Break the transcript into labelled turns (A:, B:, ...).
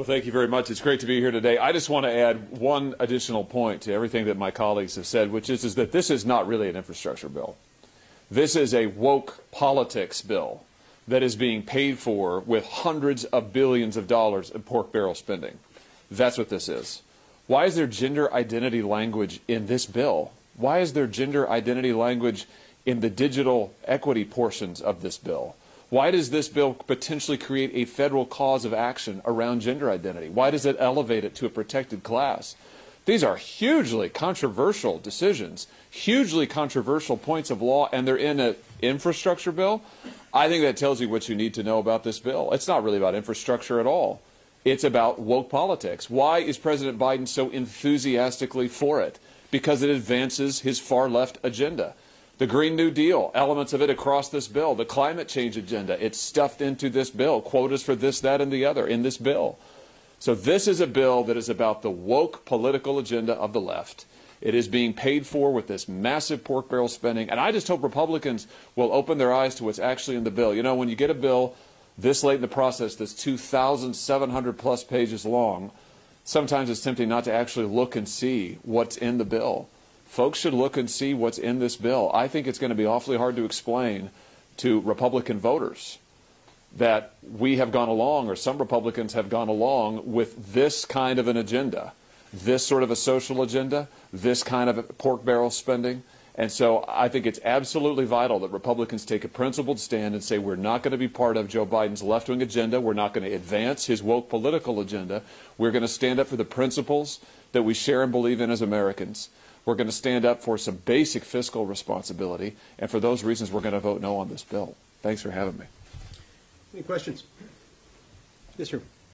A: Well, thank you very much. It's great to be here today. I just want to add one additional point to everything that my colleagues have said, which is, is that this is not really an infrastructure bill. This is a woke politics bill that is being paid for with hundreds of billions of dollars in pork barrel spending. That's what this is. Why is there gender identity language in this bill? Why is there gender identity language in the digital equity portions of this bill? Why does this bill potentially create a federal cause of action around gender identity? Why does it elevate it to a protected class? These are hugely controversial decisions, hugely controversial points of law, and they're in an infrastructure bill. I think that tells you what you need to know about this bill. It's not really about infrastructure at all. It's about woke politics. Why is President Biden so enthusiastically for it? Because it advances his far left agenda. The Green New Deal, elements of it across this bill. The climate change agenda, it's stuffed into this bill. Quotas for this, that, and the other in this bill. So this is a bill that is about the woke political agenda of the left. It is being paid for with this massive pork barrel spending. And I just hope Republicans will open their eyes to what's actually in the bill. You know, when you get a bill this late in the process that's 2,700 plus pages long, sometimes it's tempting not to actually look and see what's in the bill folks should look and see what's in this bill. I think it's going to be awfully hard to explain to Republican voters that we have gone along, or some Republicans have gone along with this kind of an agenda, this sort of a social agenda, this kind of pork barrel spending. And so I think it's absolutely vital that Republicans take a principled stand and say we're not going to be part of Joe Biden's left wing agenda. We're not going to advance his woke political agenda. We're going to stand up for the principles that we share and believe in as Americans. We're going to stand up for some basic fiscal responsibility, and for those reasons, we're going to vote no on this bill. Thanks for having me.
B: Any questions? Yes, sir.